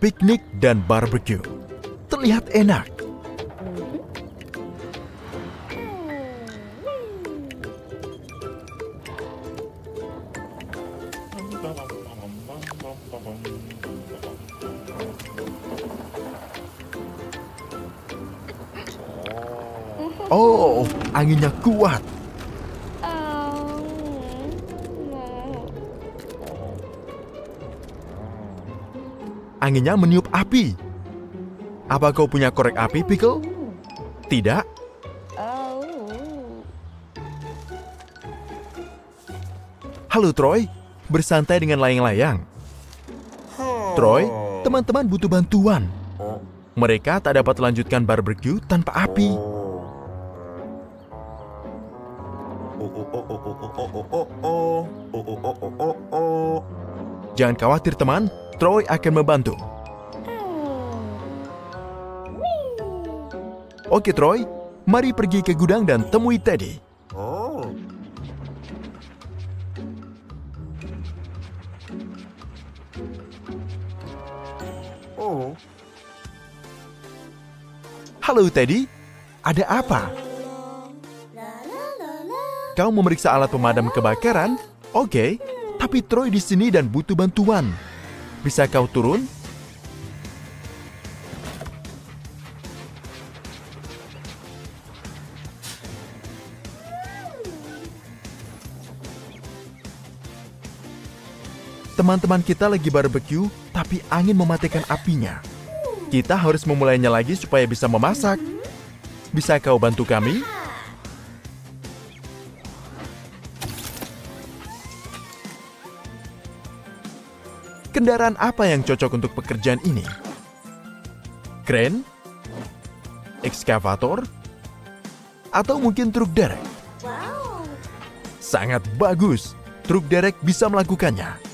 piknik dan barbecue. Terlihat enak. Oh, anginnya kuat. Anginnya meniup api. Apa kau punya korek api, Pickle? Tidak? Halo, Troy. Bersantai dengan layang-layang. Troy, teman-teman butuh bantuan. Mereka tak dapat melanjutkan barbecue tanpa api. Jangan khawatir, teman. Troy akan membantu. Oke, Troy. Mari pergi ke gudang dan temui Teddy. Halo, Teddy. Ada apa? Kau memeriksa alat pemadam kebakaran? Oke, tapi Troy di sini dan butuh bantuan. Bisa kau turun? Teman-teman kita lagi barbecue, tapi angin mematikan apinya. Kita harus memulainya lagi supaya bisa memasak. Bisa kau bantu kami? Kendaraan apa yang cocok untuk pekerjaan ini? Kren? Ekskavator? Atau mungkin truk derek? Sangat bagus. Truk derek bisa melakukannya.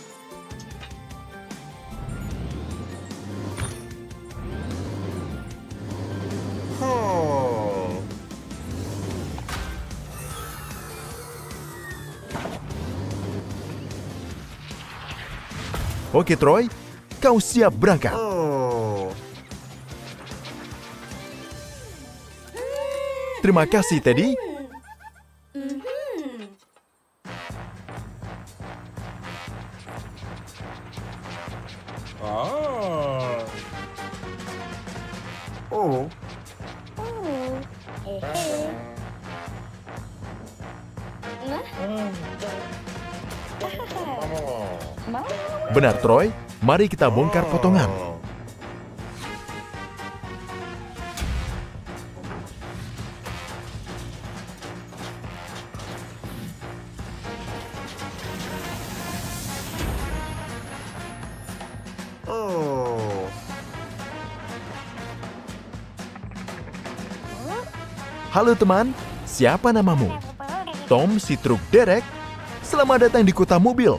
Oke, Troy. Kau siap berangkat. Terima kasih, Teddy. Troy. Mari kita bongkar potongan. Halo teman, siapa namamu? Tom si truk derek. Selamat datang di kota mobil.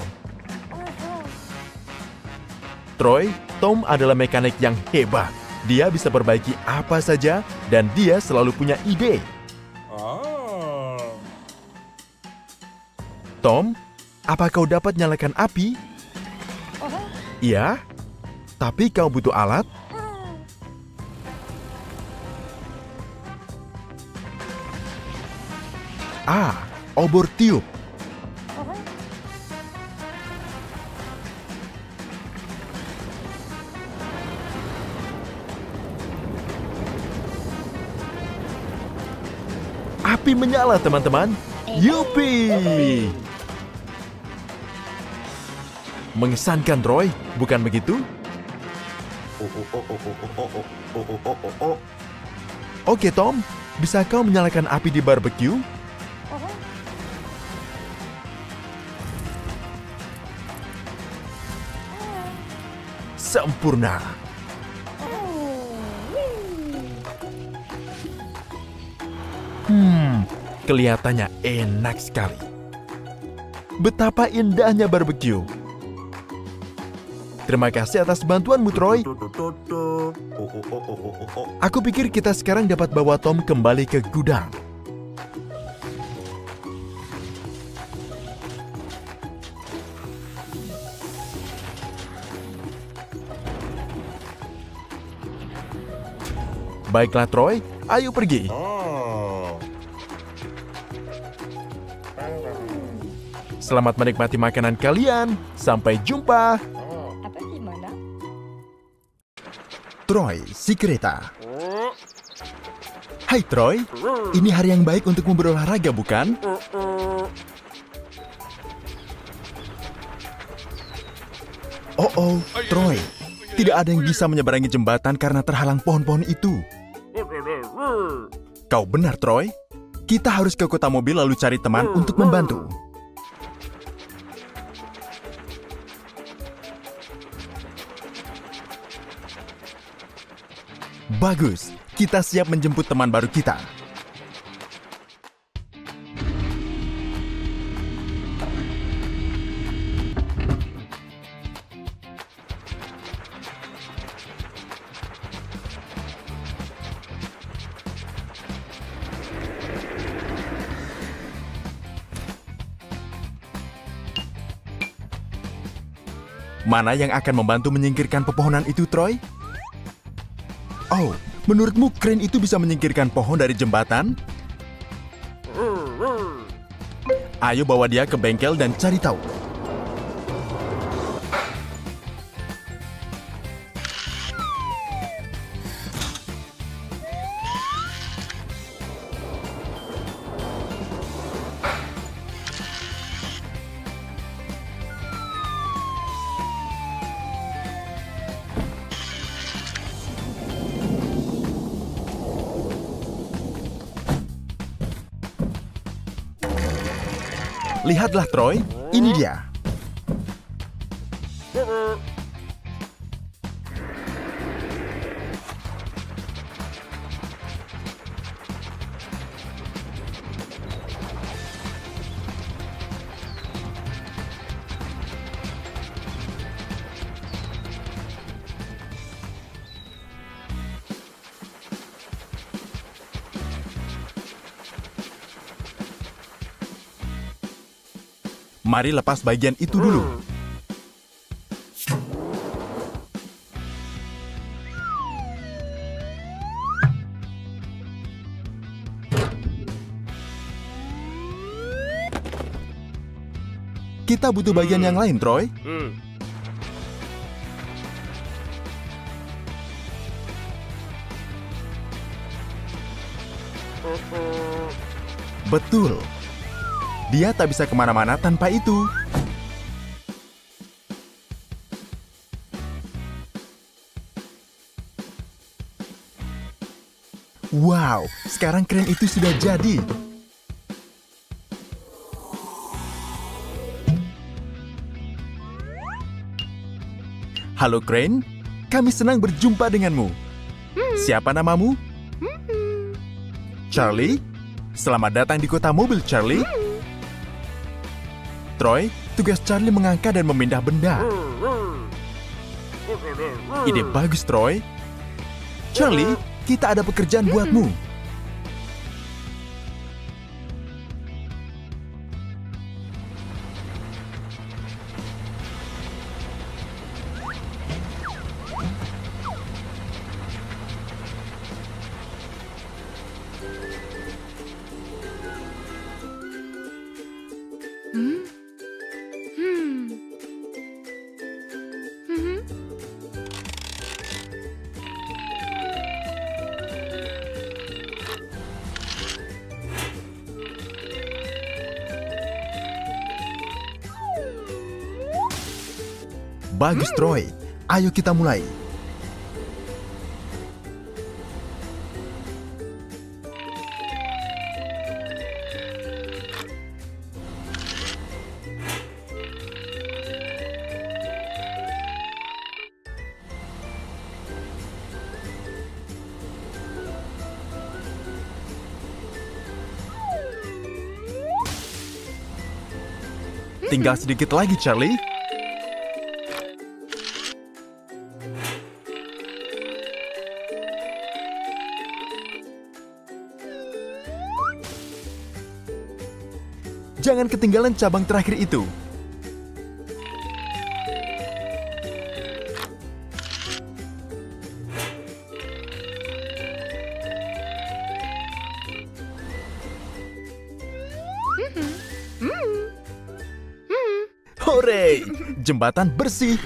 Troy, Tom adalah mekanik yang hebat. Dia bisa perbaiki apa saja dan dia selalu punya ide. Tom, apa kau dapat nyalakan api? Iya, tapi kau butuh alat? Ah, obor tiup. Api menyala, teman-teman. Yupi! Mengesankan, Roy, bukan begitu? Oke, Tom. Bisa kau menyalakan api di barbecue? Sempurna. Hmm, kelihatannya enak sekali. Betapa indahnya barbecue. Terima kasih atas bantuanmu, Troy. Aku pikir kita sekarang dapat bawa Tom kembali ke gudang. Baiklah Troy, ayo pergi. Selamat menikmati makanan kalian. Sampai jumpa. Apa gimana? Troy, si kereta. Hai Troy, ini hari yang baik untuk berolahraga bukan? Oh oh, Troy, tidak ada yang bisa menyeberangi jembatan karena terhalang pohon-pohon itu. Kau benar, Troy. Kita harus ke kota mobil lalu cari teman untuk membantu. Bagus, kita siap menjemput teman baru kita. Mana yang akan membantu menyingkirkan pepohonan itu, Troy? Oh, menurutmu kren itu bisa menyingkirkan pohon dari jembatan? Ayo bawa dia ke bengkel dan cari tahu. Lihatlah Troy, ini dia. Mari lepas bagian itu dulu. Kita butuh bagian yang lain, Troy. Betul. Dia tak bisa ke mana-mana tanpa itu. Wow, sekarang kren itu sudah jadi. Halo Crane, kami senang berjumpa denganmu. Siapa namamu? Charlie? Selamat datang di kota mobil, Charlie. Troy, tugas Charlie mengangkat dan memindah benda. Ide bagus, Troy. Charlie, kita ada pekerjaan buatmu. Bagus, Troy. Ayo kita mulai. Tinggal sedikit lagi, Charlie. Jangan ketinggalan cabang terakhir itu. Hore! Jembatan bersih!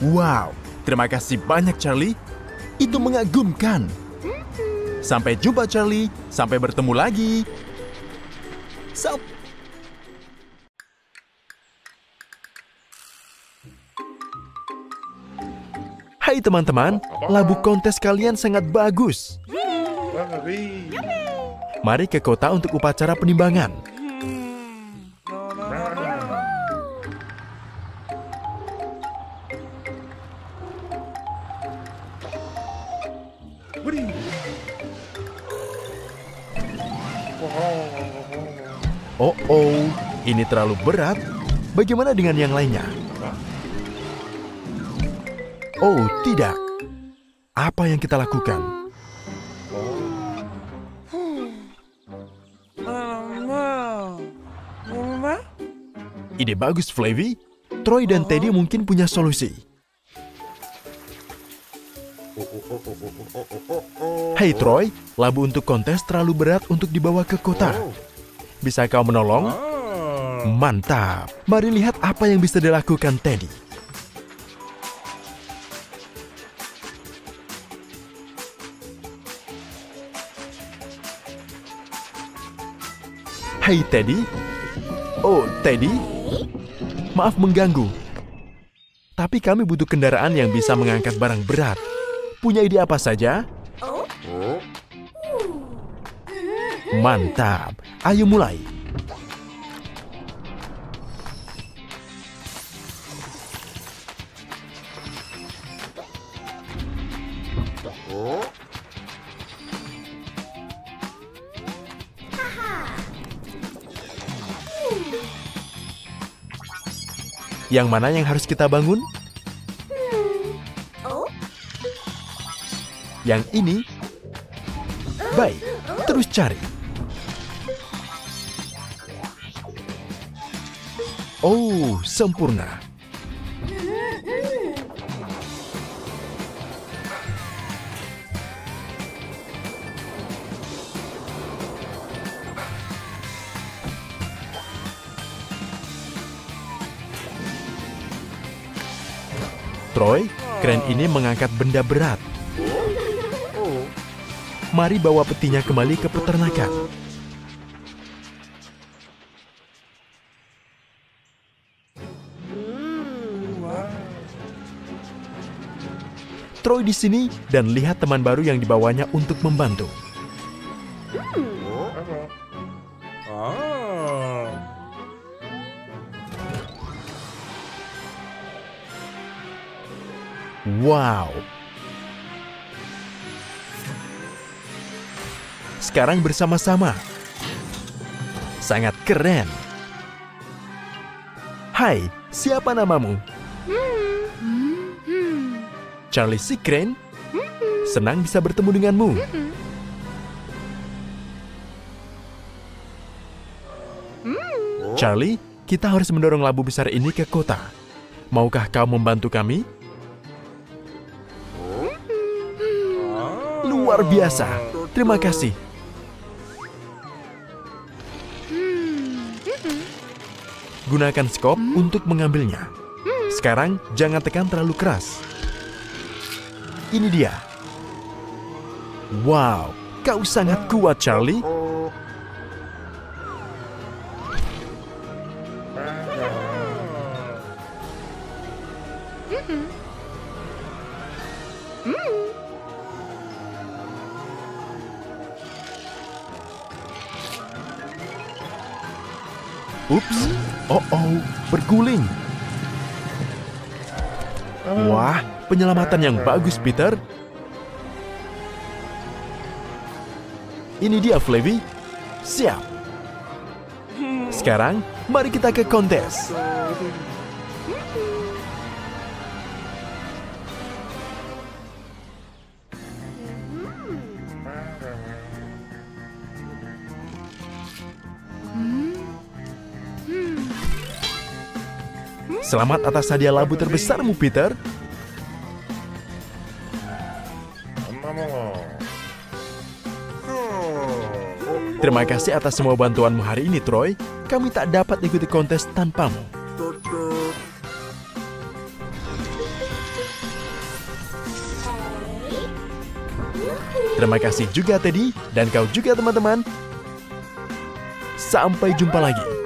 Wow, terima kasih banyak Charlie. Itu mengagumkan. Sampai jumpa Charlie, sampai bertemu lagi. Sap. Hai teman-teman, labu kontes kalian sangat bagus. Mari ke kota untuk upacara penimbangan. Ini terlalu berat. Bagaimana dengan yang lainnya? Oh, tidak. Apa yang kita lakukan? Ide bagus, Flavy. Troy dan Teddy mungkin punya solusi. Hei Troy, labu untuk kontes terlalu berat untuk dibawa ke kota. Bisa kau menolong? Mantap. Mari lihat apa yang bisa dilakukan Teddy. Hai Teddy. Oh, Teddy. Maaf mengganggu. Tapi kami butuh kendaraan yang bisa mengangkat barang berat. Punya ide apa saja? Mantap. Ayo mulai. Yang mana yang harus kita bangun? Yang ini? Baik, terus cari. Oh, sempurna. Troy, kren ini mengangkat benda berat. Mari bawa petinya kembali ke peternakan. Troy di sini dan lihat teman baru yang dibawanya untuk membantu. Sekarang bersama-sama. Sangat keren. Hai, siapa namamu? Charlie si keren. Senang bisa bertemu denganmu. Charlie, kita harus mendorong labu besar ini ke kota. Maukah kau membantu kami? Luar biasa. Terima kasih. Gunakan skop untuk mengambilnya. Sekarang jangan tekan terlalu keras. Ini dia. Wow, kau sangat kuat Charlie. Ups, oh oh, berguling. Wah, penyelamatan yang bagus, Peter. Ini dia, Flavy. Siap. Sekarang, mari kita ke kontes. Selamat atas hadiah labu terbesarmu, Peter. Terima kasih atas semua bantuanmu hari ini, Troy. Kami tak dapat ikuti kontes tanpamu. Terima kasih juga Teddy dan kau juga teman-teman. Sampai jumpa lagi.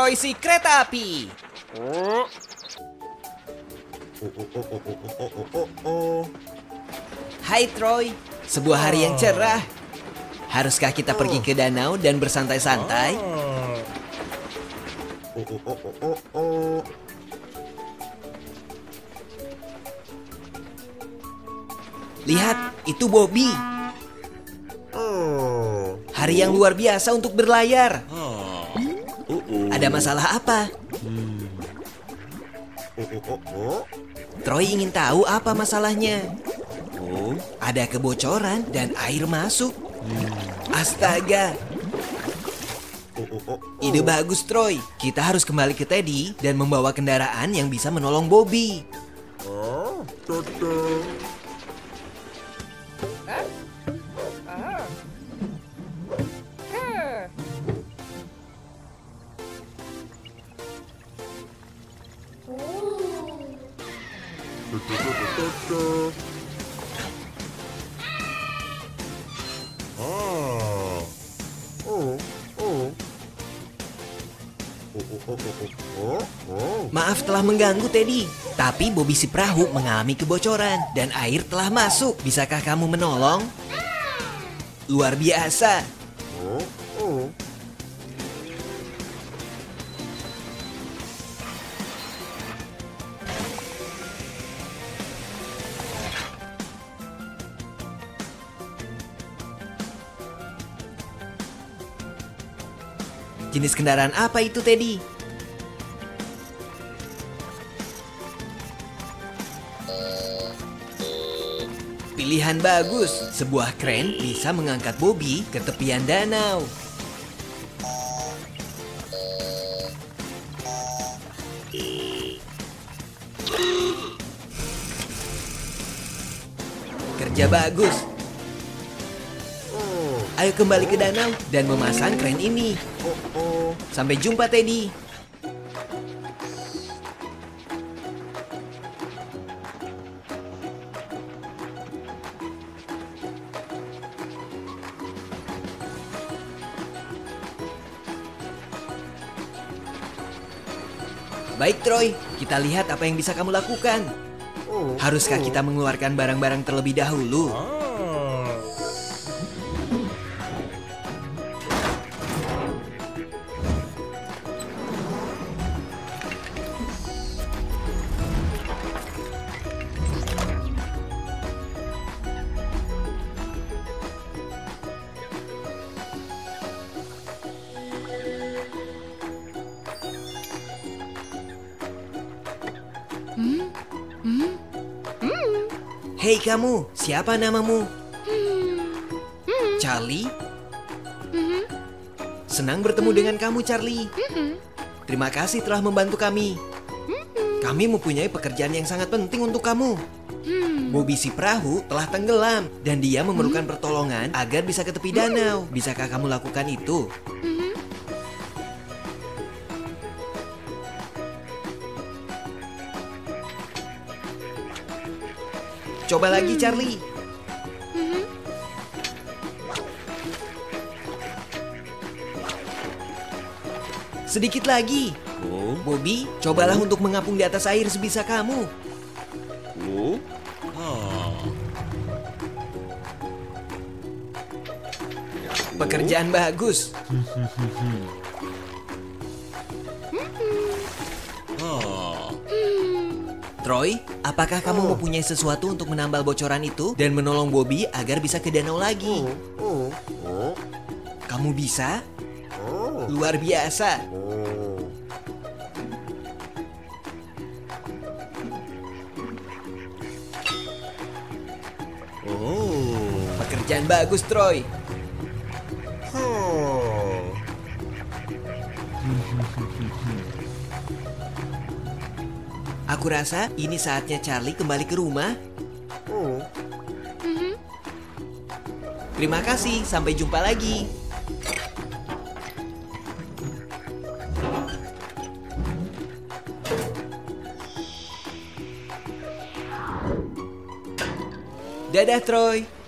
Troy si kereta api. Hai Troy, sebuah hari yang cerah. Haruskah kita pergi ke danau dan bersantai-santai? Lihat, itu Bobby. Hari yang luar biasa untuk berlayar. Ada masalah apa? Troy ingin tahu apa masalahnya. Oh, ada kebocoran dan air masuk. Astaga. Ide bagus, Troy. Kita harus kembali ke Teddy dan membawa kendaraan yang bisa menolong Bobby. Mengganggu, Teddy. Tapi Bobby si perahu mengalami kebocoran dan air telah masuk. Bisakah kamu menolong? Luar biasa. Jenis kendaraan apa itu, Teddy? Pilihan bagus. Sebuah kren bisa mengangkat Bobby ke tepian danau. Kerja bagus. Ayo kembali ke danau dan memasang kren ini. Sampai jumpa, Teddy. Baik, Troy. Kita lihat apa yang bisa kamu lakukan. Haruskah kita mengeluarkan barang-barang terlebih dahulu? Hei kamu, siapa namamu? Charlie? Senang bertemu dengan kamu, Charlie. Terima kasih telah membantu kami. Kami mempunyai pekerjaan yang sangat penting untuk kamu. Bobby si perahu telah tenggelam dan dia memerlukan pertolongan agar bisa ke tepi danau. Bisakah kamu lakukan itu? Coba lagi, Charlie. Sedikit lagi. Oh, Bobby, cobalah untuk mengapung di atas air sebisa kamu. oh, ah, Pekerjaan bagus. ah. Troy, apakah kamu mempunyai sesuatu untuk menambal bocoran itu dan menolong Bobby agar bisa ke danau lagi? Kamu bisa? Luar biasa. Oh, Pekerjaan bagus, Troy. Aku rasa ini saatnya Charlie kembali ke rumah. Oh. Mm-hmm. Terima kasih, sampai jumpa lagi. Dadah Troy.